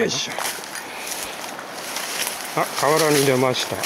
よいしょ。あ河原に出ました。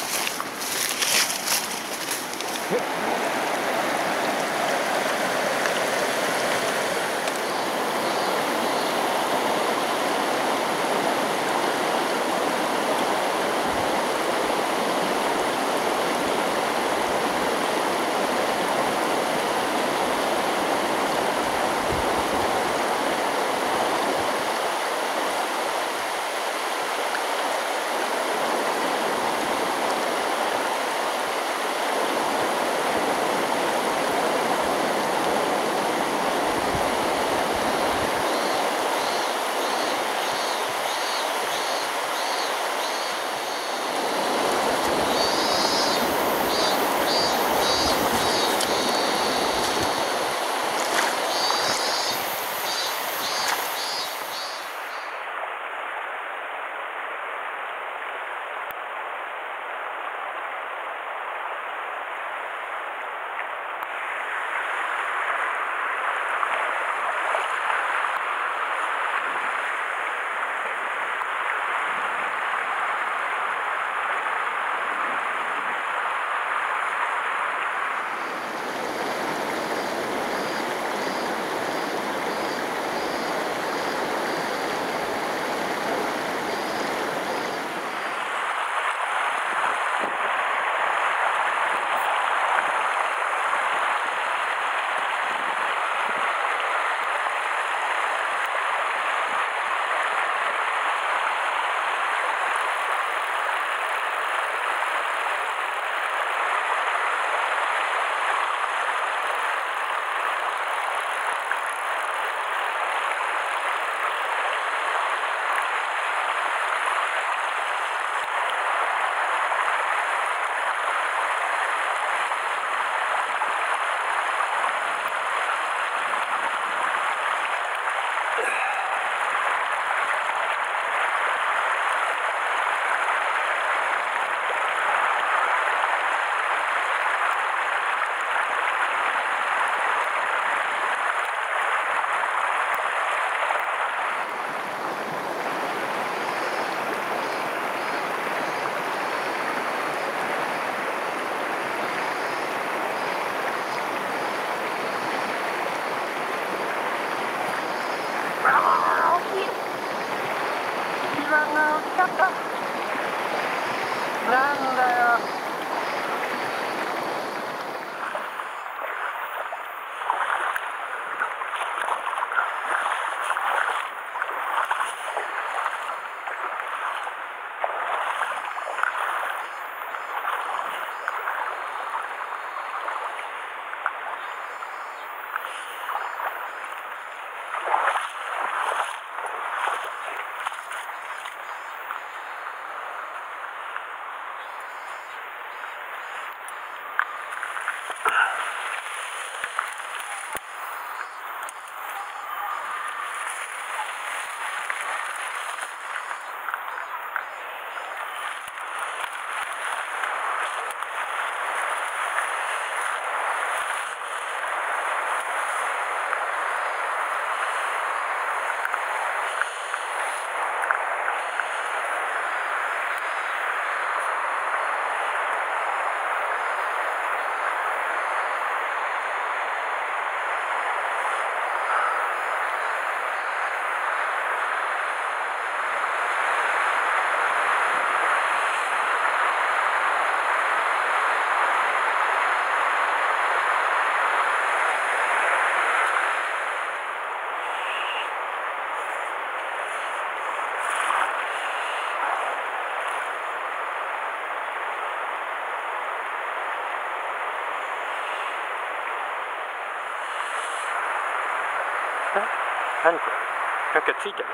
何これなんかついてる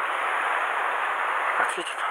あついてた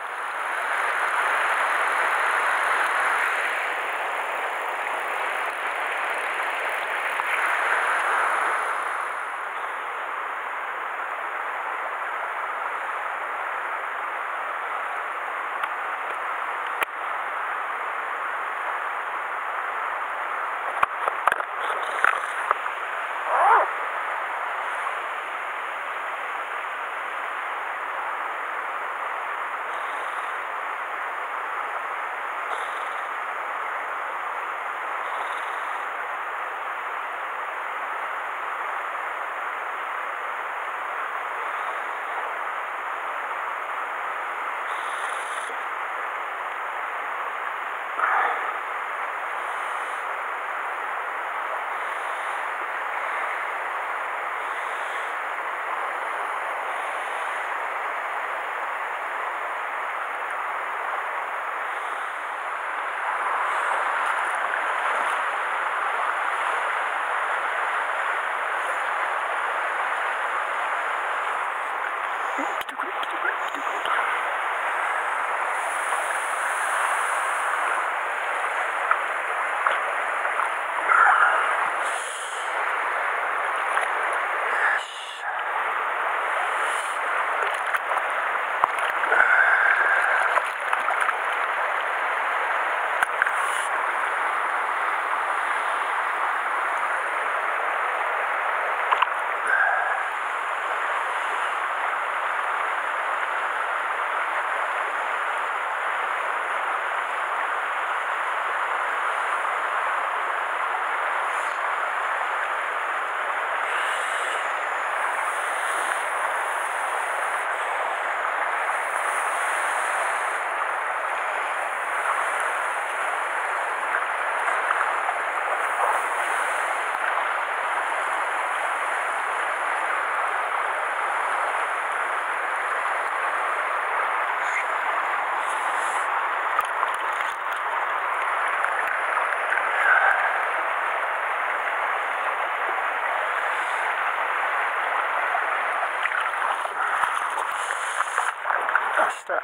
ちょっ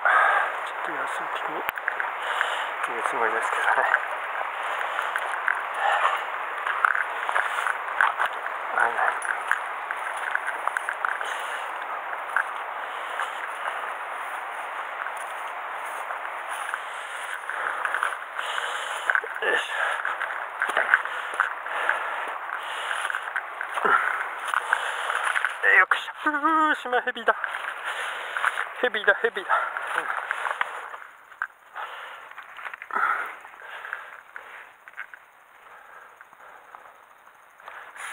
と様子見に行くつもりですけどね。はい。はいよくしょうしまヘビだ。ヘビだ。ヘビだ、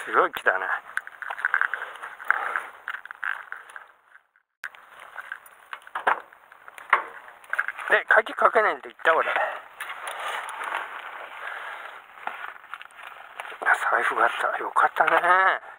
すごい木だな。で鍵かけないんて言った俺財布があった。よかったね。